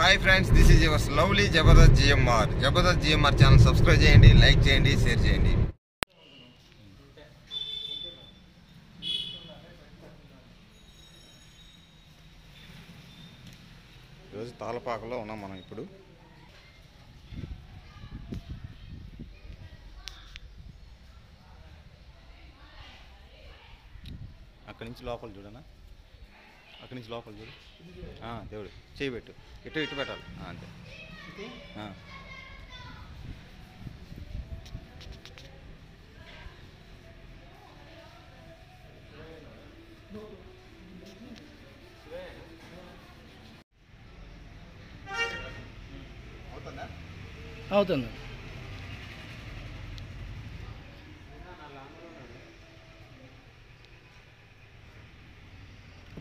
Hi friends this is yours lovely Jabardasth GMR Jabardasth GMR channel subscribe చేయండి like చేయండి share చేయండి. ఈరోజు తాళపాకలో ఉన్నాం మనం ఇప్పుడు. అక్కడి నుంచి లోపల చూడనా? అక్కడి నుంచి లోపల చూడు. ఆ, దేవుడు చేయి పెట్టు. ఇటు ఇటు పెట్టాలి. ఆ, అంతే. అవుతుంది.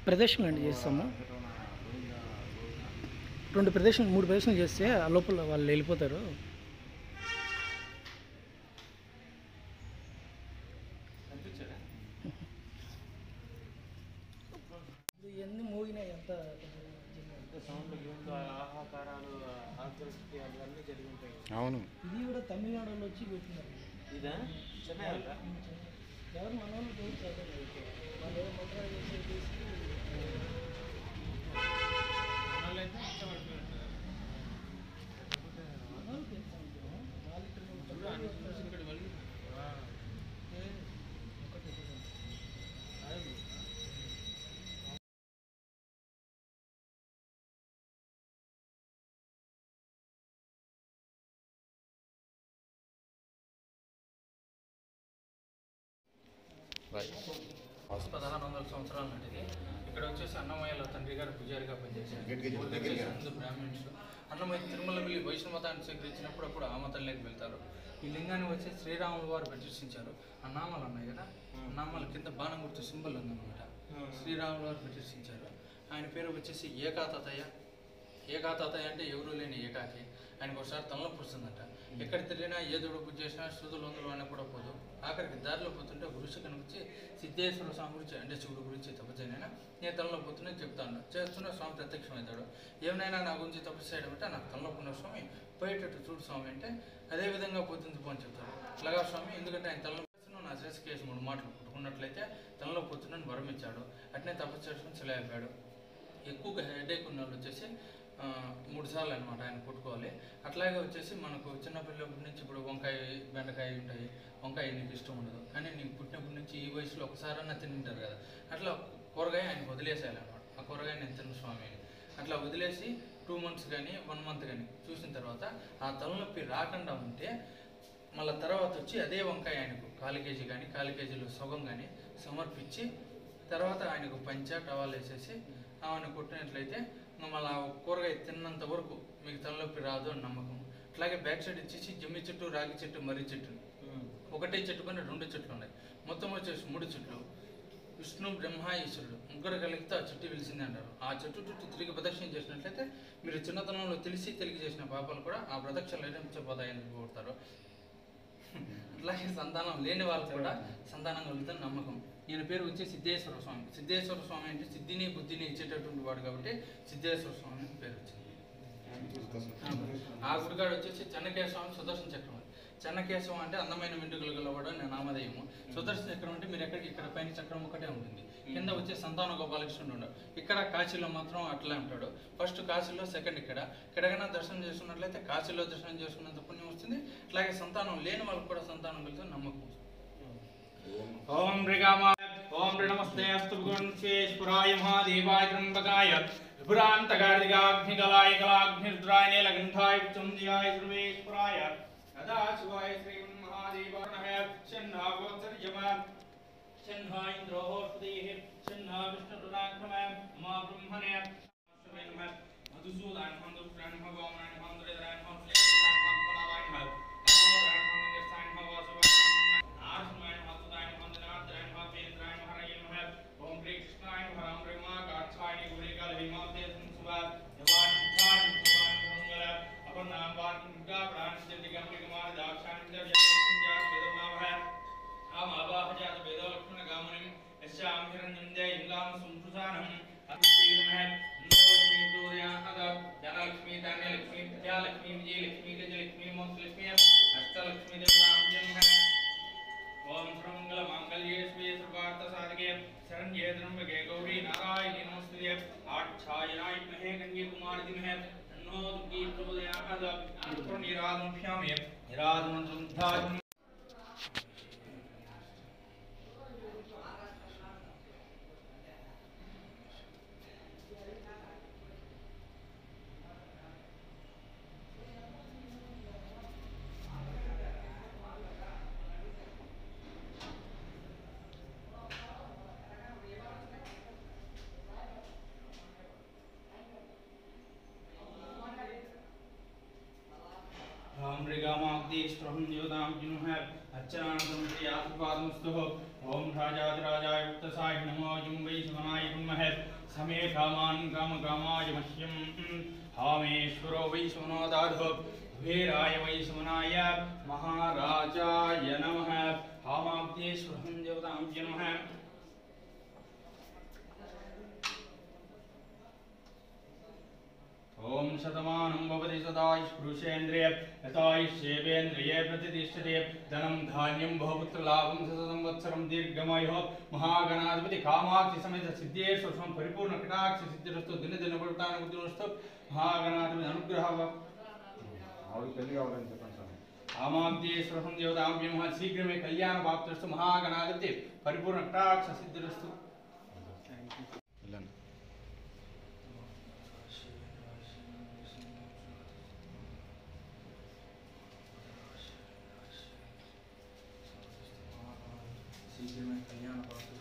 ప్రదర్శనలు అండి చేస్తాము. రెండు ప్రదర్శనలు మూడు ప్రదర్శనలు చేస్తే ఆ లోపల వాళ్ళు వెళ్ళిపోతారు. మోగినాయి అంతా? అవును. ఇది కూడా తమిళనాడులో వచ్చి పెట్టినారు. ఇదా? చెన్నై వాళ్ళ ఎవరు మన వాళ్ళు ఎవరు చదవలేదు. వాళ్ళు ఏదో మొదలు చేసి బాయ్ పదహారు వందల సంవత్సరాల నాటిది ఇక్కడ వచ్చేసి అన్నమయ్యలో తండ్రి గారు పూజారిగా పనిచేశారు. హిందూ బ్రాహ్మణ్స్ అన్నమయ్య తిరుమల వెళ్ళి వైష్ణవ మతాన్ని స్వీకరించినప్పుడు అప్పుడు ఆ మతంలోకి వెళ్తారు. ఈ లింగాన్ని వచ్చి శ్రీరాములు వారు ప్రతిష్ఠించారు. ఆ నామాలు ఉన్నాయి కదా? ఆ నామాల కింద బాణం గుర్తు సింబల్ ఉందన్నమాట. శ్రీరాములు వారు ప్రతిష్ఠించారు. ఆయన పేరు వచ్చేసి ఏకాతాతయ్య. ఏకాతాతయ్య అంటే ఎవరు లేని ఏకాకి. ఆయనకు ఒకసారి తలనొప్పి వస్తుందంట ఎక్కడ తిరిగినా ఏ దొడు పూజ చేసినా శుద్ధులు వందలు అని కూడా పోదు. ఆఖరికి దారిలో పోతుంటే గురుషి కనిపించి సిద్ధేశ్వర స్వామి గురించి అంటే శివుడు గురించి తపస్సైనా నేను తలనొప్పి పోతున్నా చెప్తాను. చేస్తున్న స్వామి ప్రత్యక్షమవుతాడు. ఏమైనా నా గురించి తపస్సు చేయడం అంటే నాకు తలనొప్పి ఉన్న స్వామి పోయేటట్టు చూడు స్వామి అంటే అదే విధంగా పోతుంది పో అని చెప్తాడు. ఇలాగా స్వామి ఎందుకంటే ఆయన తలనొప్పి వస్తున్నా నా శిరస్సు కేసు మూడు మాటలు పుట్టుకున్నట్లయితే తనలో పోతున్నాను వరం ఇచ్చాడు అట్నే తపస్సు చేసుకుని చిల అయిపోయాడు ఎక్కువగా హెడేక్ ఉన్న వాళ్ళు వచ్చేసి మూడు సార్లు అనమాట ఆయన కొట్టుకోవాలి. అట్లాగే వచ్చేసి మనకు చిన్నపిల్లప్పటి నుంచి ఇప్పుడు వంకాయ బెండకాయ ఉంటాయి. వంకాయ నీకు ఇష్టం ఉండదు. కానీ నీకు పుట్టినప్పటి నుంచి ఈ వయసులో ఒకసారన్నా తింటారు కదా. అట్లా కూరగాయ ఆయన వదిలేసేయాలి అనమాట ఆ కూరగాయ నేను తిన్న స్వామి అని. అట్లా వదిలేసి టూ మంత్స్ కానీ వన్ మంత్ కానీ చూసిన తర్వాత ఆ తలనొప్పి రాకుండా ఉంటే మళ్ళీ తర్వాత వచ్చి అదే వంకాయ ఆయనకు కాలు కేజీ కానీ కాలు కేజీలో సగం కానీ సమర్పించి తర్వాత ఆయనకు పంచ టవాల్ వేసేసి ఆమెను కొట్టినట్లయితే మళ్ళీ కూరగాయ తిన్నంత వరకు మీకు తలనొప్పి రాదు అని నమ్మకం. అట్లాగే బ్యాక్ సైడ్ ఇచ్చేసి జమ్మి చెట్టు రాగి చెట్టు మర్రి చెట్టు. ఒకటే చెట్టు పైన రెండు చెట్లు ఉన్నాయి. మొత్తం వచ్చేసి మూడు చెట్లు. విష్ణు బ్రహ్మ ఈశ్వరుడు. ముగ్గురు కలిగితే ఆ చెట్టు వెలిసింది అంటారు. ఆ చెట్టు చుట్టూ తిరిగి ప్రదక్షిణ చేసినట్లయితే మీరు చిన్నతనంలో తెలిసి తెలిగి చేసిన పాపాలు కూడా ఆ ప్రదక్షిణలు ఎదించబోతాయని కోరుతారు. అట్లాగే సంతానం లేని వాళ్ళకు కూడా సంతానం కలుగుతుంది నమ్మకం. ఈయన పేరు వచ్చి సిద్ధేశ్వర స్వామి. సిద్ధేశ్వర స్వామి అంటే సిద్ధిని బుద్ధిని ఇచ్చేటటువంటి వాడు కాబట్టి సిద్ధేశ్వర స్వామి పేరు వచ్చింది. ఆ గుడిగాడు వచ్చేసి చెన్నకేశవ స్వామి సుదర్శన చక్రం చెన్నకేశవం అంటే అందమైన వెంట్రుకలు గలవాడు అని నామధేయము. సుదర్శన చక్రం అంటే మీరు ఎక్కడికి ఇక్కడ పైన చక్రం ఒకటే ఉంటుంది. కింద వచ్చే సంతాన గోపాలకృష్ణుడు ఉన్నాడు ఇక్కడ కాశీలో మాత్రం అట్లే ఉంటాడు. ఫస్ట్ కాశీలో సెకండ్ ఇక్కడ. ఎక్కడైనా దర్శనం చేసుకున్నట్లయితే కాశీలో దర్శనం చేసుకున్నంత పుణ్యం వస్తుంది. అట్లాగే సంతానం లేని వాళ్ళకి కూడా సంతానం కలిసి నమ్మకం ఓం మృగామా ओम नमस्ते अस्तुगुणेश्वराय महादेवाय त्र्यंबकाय विभ्रान्तकार्तिकाग्निकलाय कलाग्निर्द्राय नीलकण्ठाय चन्द्राय सर्वेश्वराय, सदाशिवाय श्रीं महादेवाय शन्नागोत्सर्यमा शन्ना इन्द्रो हृदयः शन्ना विष्णुरुणाक्रमः मा ब्रह्मणे नमः। संतुषानम अभिषेकमहत नो लक्ष्मी चोर्या अद धनलक्ष्मी धान्यलक्ष्मी विद्यालक्ष्मी विजयलक्ष्मी गजलक्ष्मी मोक्षलक्ष्मी अष्टलक्ष्मी देवतां जन्म ओम सर्वमंगल मांगल्ये श्री सर्वार्थ साधके शरण्ये त्र्यंबके गौरी नारायणी नमस्ते आच्छायनाय महे गंगे कुमार दिमहे नो दुर्गी प्रबोधया अद अंतर्निराधमुख्यामे निराधमुन्धाय ज्येष्ठहं देवतां जिनुहर अर्चनानन्दं प्रियासुपादमुस्तुः ॐ राजाधिराजाय उक्तसाय नमो युं वै शिवनाय गुमः समे कामान् कामकामाय मह्यं। हामेश्वरो वै शिवनो वीराय वै शिवनाय महाराजाय नमः। हामाब्देश्वरं देवतां जिनुः ओम शतमानं भवति सदा स्पृशेन्द्रिय, यथा शेवेन्द्रिये प्रतिष्ठते। धनं धान्यं बहुपुत्र बहुपुत्रलाभं सतसंवत्सरं दीर्घमयो। महागणाधिपति कामाक्षि समेत सिद्धेश्वर स्वं परिपूर्ण कटाक्ष सिद्धिरस्तु दिन दिन वर्तान पुटानुगुणस्तु महागणाधिपति अनुग्रह कामाब्देश्वर स्वं देवताभ्यः शीघ्रमे कल्याणप्राप्तिरस्तु। महागणाधिपति परिपूर्ण कटाक्ष सिद्धिरस्तु। Thank you. 同学们一样的。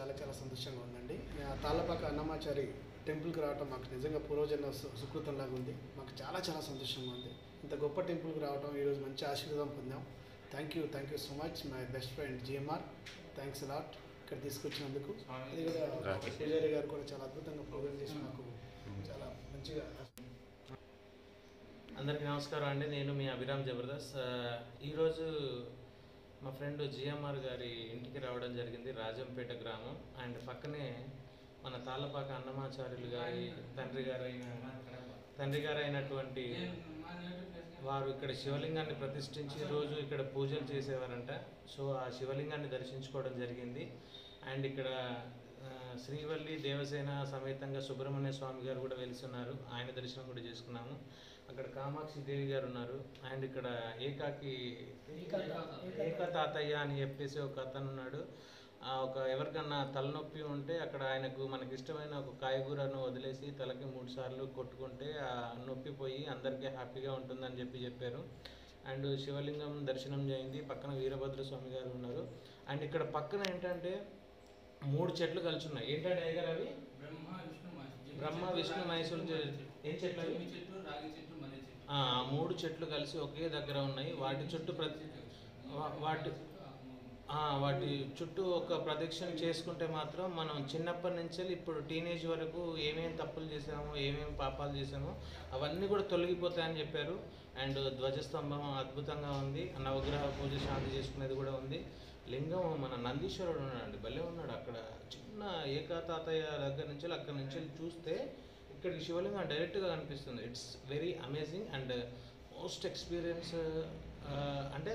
చాలా చాలా సంతోషంగా ఉందండి. ఆ తాళ్ళపాక అన్నమాచారి టెంపుల్కి రావటం మాకు నిజంగా పూర్వజన్మ సు- సుకృతంలాగా ఉంది. మాకు చాలా చాలా సంతోషంగా ఉంది. ఇంత గొప్ప టెంపుల్కి రావటం ఈరోజు మంచి ఆశీర్వాదం పొందాం. Thank you thank you so much my best friend GMR thanks lot ఇక్కడ తీసుకొచ్చినందుకు. అది కూడా రాకేష్. పూజారి గారు కూడా చాలా అద్భుతంగా ప్రోగ్రామ్ చేసి మాకు చాలా మంచిగా అందరికీ నమస్కారం అండి. నేను మీ అభిరామ్ జబర్దస్త్. ఈరోజు మా ఫ్రెండ్ జిఎంఆర్ గారి ఇంటికి రావడం జరిగింది రాజంపేట గ్రామం. అండ్ పక్కనే మన తాళ్ళపాక అన్నమాచార్యులు గారి తండ్రి గారైన తండ్రి గారు అయినటువంటి వారు ఇక్కడ శివలింగాన్ని ప్రతిష్ఠించి రోజు ఇక్కడ పూజలు చేసేవారంట. సో ఆ శివలింగాన్ని దర్శించుకోవడం జరిగింది. అండ్ ఇక్కడ శ్రీవల్లి దేవసేన సమేతంగా సుబ్రహ్మణ్య స్వామి గారు కూడా వెలుస్తున్నారు ఆయన దర్శనం కూడా చేసుకున్నాము. అక్కడ కామాక్షి దేవి గారు ఉన్నారు. అండ్ ఇక్కడ ఏకాకి ఏక తాతయ్య అని చెప్పేసి ఒక అతను ఉన్నాడు. ఆ ఒక ఎవరికన్నా తలనొప్పి ఉంటే అక్కడ ఆయనకు మనకి ఇష్టమైన ఒక కాయగూరను వదిలేసి తలకి మూడు సార్లు కొట్టుకుంటే ఆ నొప్పి పోయి అందరికీ హ్యాపీగా ఉంటుందని చెప్పి చెప్పారు. అండ్ శివలింగం దర్శనం చేయింది. పక్కన వీరభద్ర స్వామి గారు ఉన్నారు. అండ్ ఇక్కడ పక్కన ఏంటంటే మూడు చెట్లు కలిసి ఉన్నాయి ఏంటంటే అయ్యగారు అవి? బ్రహ్మ విష్ణు చె- ఏం చెట్లు అవి? చెట్టు రాగి చెట్టు. ఆ మూడు చెట్లు కలిసి ఒకే దగ్గర ఉన్నాయి. వాటి చుట్టూ ప్రతి వాటి వాటి చుట్టూ ఒక ప్రదక్షిణ చేసుకుంటే మాత్రం మనం చిన్నప్పటి నుంచి ఇప్పుడు టీనేజ్ వరకు ఏమేమి తప్పులు చేసామో ఏమేమి పాపాలు చేసామో అవన్నీ కూడా తొలగిపోతాయని చెప్పారు. అండ్ ధ్వజస్తంభం అద్భుతంగా ఉంది. నవగ్రహ పూజ శాంతి చేసుకునేది కూడా ఉంది. లింగం మన నందీశ్వరుడు ఉన్నాడు భలే ఉన్నాడు అక్కడ. చిన్న ఏకాతాతయ్య దగ్గర నుంచి అక్కడ నుంచి చూస్తే ఇక్కడికి శివలింగం డైరెక్ట్గా కనిపిస్తుంది. It's very amazing and most experience అంటే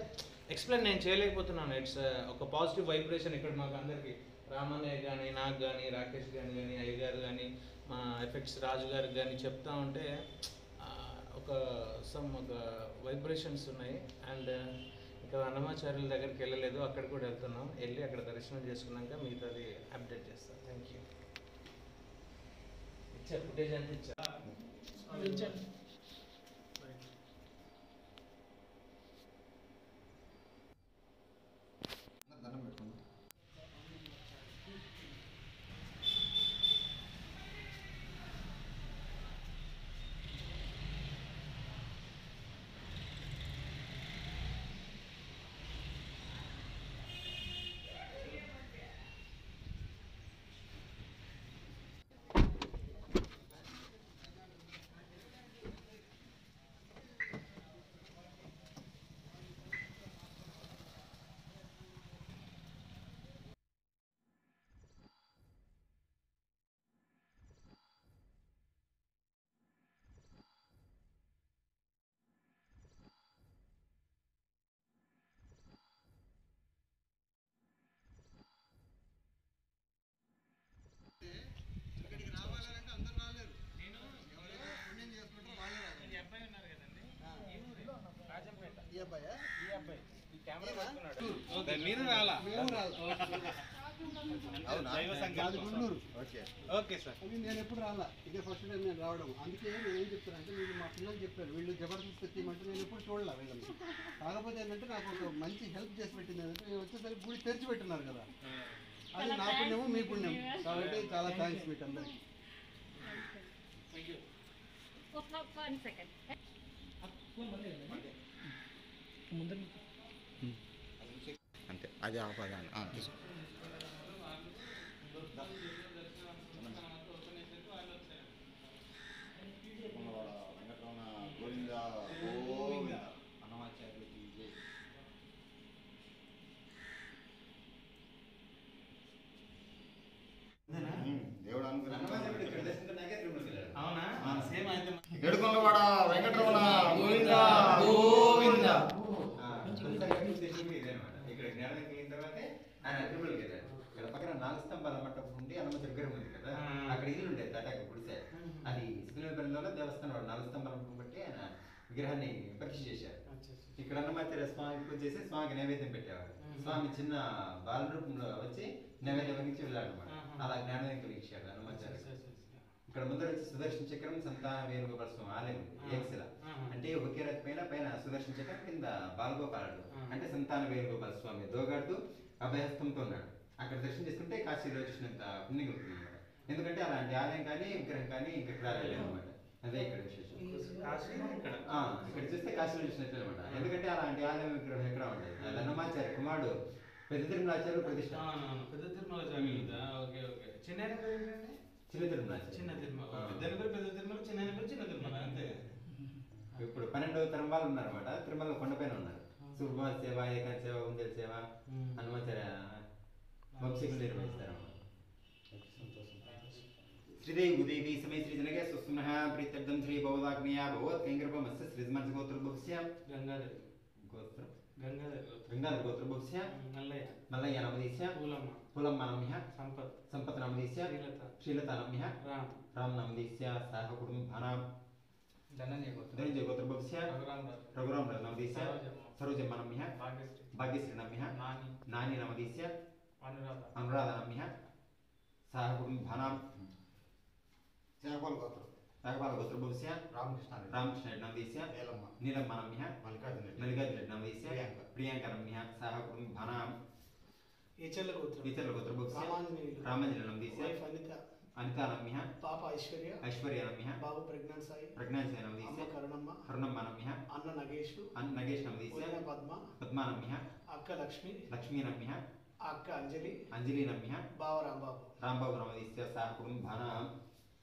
ఎక్స్ప్లెయిన్ నేను చేయలేకపోతున్నాను. ఇట్స్ uh, ఒక పాజిటివ్ వైబ్రేషన్ ఇక్కడ మాకు అందరికీ. రామన్నయ్య కానీ నాకు కానీ రాకేష్ కానీ కానీ అయ్య గారు కానీ మా ఎఫెక్ట్స్ రాజు గారికి కానీ చెప్తా ఉంటే ఒక సమ్ ఒక వైబ్రేషన్స్ ఉన్నాయి. అండ్ uh, ఇంకా అన్నమాచార్యుల దగ్గరికి వెళ్ళలేదు. అక్కడ కూడా వెళ్తున్నాం. వెళ్ళి అక్కడ దర్శనం చేసుకున్నాక మిగతాది అప్డేట్ చేస్తాను థ్యాంక్ యూ ఇచ్చా ఫుటేజ్ అంతా ఇచ్చా మీరు రాలా. ఓకే. Okay sir. అది నేను ఎప్పుడు రాలా. ఇదే ఫస్ట్ టైం నేను రావడం. అందుకే నేను ఏం చెప్తానంటే వీళ్ళు మా పిల్లలు చెప్పారు. వీళ్ళు జబర్దస్త్ తెచ్చేయమంటే నేను ఎప్పుడు చూడలే వీళ్ళని. కాకపోతే ఏంటంటే నాకు ఒక మంచి హెల్ప్ చేసి పెట్టింది ఏంటంటే నేను వచ్చేసరికి గుడి తెరిచి పెట్టినారు కదా. అది నా పుణ్యము మీ పుణ్యం కాబట్టి చాలా థ్యాంక్స్ మీకు అందరికీ. అంతే అది ఆపదాన్ని ఆ, తీసుకో దేవుడు అవునా సేమ్ అయితే ఏడుకొండవాడ వెంకటరమణ గోవింద గోవింద ఇక్కడ జ్ఞానం కలిగిన తర్వాతే ఆయన తిరుమలకి వెళ్ళారు ఇక్కడ పక్కన నాలుగు స్తంభాల మంటపం ఉండి హనుమతి విగ్రహం ఉంది కదా ఆ. అక్కడ ఇల్లు ఉండేది దాటాక గుడిసే అది సిగ్నల్పల్లిలో దేవస్థానం వాడు నాలుగు స్తంభాల మంటపం బట్టి ఆయన విగ్రహాన్ని పరీక్ష చేశారు. ఇక్కడ అన్నమాచార్య స్వామి పూజ చేసి స్వామికి నైవేద్యం పెట్టేవారు. స్వామి చిన్న బాల రూపంలో వచ్చి నైవేద్యం వహించి వెళ్ళాడు అనమాట ఆహా. అలా జ్ఞానం కలిగించాడు హనుమాచార్య ఇక్కడ ముందర వచ్చి సుదర్శన చక్రం సంతాన వేణుగోపాల స్వామి ఆలయం. ఏక్సిల. అంటే ఒకే రకం పైన పైన సుదర్శన చక్రం కింద బాలగోపాలుడు. అంటే సంతాన వేణుగోపాల స్వామి దోగాడుతూ అభయహస్తంతో ఉన్నాడు. అక్కడ దర్శనం చేసుకుంటే కాశీలో వచ్చినంత పుణ్యం కలుగుతుంది ఎందుకంటే అలాంటి ఆలయం కానీ విగ్రహం కానీ ఇంకెక్కడ లేదు అనమాట అదే ఇక్కడ విశేషం. కాశీ ఇక్కడ. ఆ, ఇక్కడ చూస్తే కాశీలో చూసినట్టు అనమాట ఎందుకంటే అలాంటి ఆలయం విగ్రహం ఎక్కడ ఉండదు. అన్నమాచార్య కుమారుడు పెద్ద తిరుమలాచార్య ప్రతిష్ట. పెద్ద తిరుమల ఓకే ఓకే. చిన్న? చిన్న తిరుమలాచార్య చిన్న తిరుమల. పెద్ద పెద్ద తిరుమల చిన్న చిన్న తిరుమల. అంతే ఇప్పుడు పన్నెండవ తరం వాళ్ళు ఉన్నారన్నమాట. తిరుమల కొండపైన ఉన్నారు. సుర్భా సేవ ఏకాంత సేవ ఉంజల సేవ. హనుమాచార్య వంశీకులు నిర్వహిస్తారు श्रीदे उदेवी समय सृजनगे सुस्मनः प्रीत्यर्थं श्री भवदाग्नया भवत्। कैङ्करपमस्य सृजमर्ज गोत्रभवस्य गङ्गाधर गोत्र गङ्गाधर गङ्गाधर गोत्रभवस्य हम्म, मल्लय मल्लय नामधेस्य पूलम्म। पूलम्म नाम्यः सम्पत्। सम्पत् नामधेस्य श्रीलता। श्रीलता नाम्यः राम। राम नामधेस्य सः कुटुम्बानां। धनञ्जय गोत्र धनञ्जय रघुराम रघुराम नामधेस्य सरोजम्म। नाम्यः भाग्यश्री। भाग्यश्री नाम्यः नानी। नानी नामधेस्य अनुराधा। अनुराधा नाम्यः सः कुटुम्बानां। ಯಾಗವಾಲ್ ಗೋತ್ರ ಯಾಗವಾಲ್ ಗೋತ್ರ ಭವಿಷ್ಯ ರಾಮಕೃಷ್ಣ ರಾಮಕೃಷ್ಣ ಹೆಡ್ ನಮ್ದೀಸ್ಯ ನೀಲಮ್ಮ ನೀಲಮ್ಮ ನಮ್ಯ ಮಲ್ಲಿಕಾರ್ಜುನ ಮಲ್ಲಿಕಾರ್ಜುನ ಹೆಡ್ ನಮ್ದೀಸ್ಯ ಪ್ರಿಯಾಂಕ ಪ್ರಿಯಾಂಕ ನಮ್ಯ ಸಹ ಭಾನ ಏಚಲ ಗೋತ್ರ ಏಚಲ ಗೋತ್ರ ಭವಿಷ್ಯ ರಾಮಾಂಜನೇಯ ರಾಮಾಂಜನೇಯ ನಮ್ದೀಸ್ಯ ಅನಿತಾ ಅನಿತಾ ನಮ್ಯ ಪಾಪ ಐಶ್ವರ್ಯ ಐಶ್ವರ್ಯ ನಮ್ಯ ಬಾಬು ಪ್ರಜ್ಞಾನ್ ಸಾಯಿ ಪ್ರಜ್ಞಾನ್ ಸಾಯಿ ನಮ್ದೀಸ್ಯ ಕರುಣಮ್ಮ ಕರುಣಮ್ಮ ನಮ್ಯ ಅನ್ನ ನಗೇಶ್ ಅನ್ನ ನಗೇಶ್ ನಮ್ದೀಸ್ಯ ಪದ್ಮ ಪದ್ಮ ನಮ್ಯ ಅಕ್ಕ ಲಕ್ಷ್ಮಿ ಲಕ್ಷ್ಮಿ ನಮ್ಯ ಅಕ್ಕ ಅಂಜಲಿ ಅಂಜಲಿ ನಮ್ಯ ಬಾವ ರಾಂಬಾಬು ರಾಂಬಾಬು ನಮ್ದೀಸ್ಯ ಸಹ ಕುಟುಂಬ ಭಾನ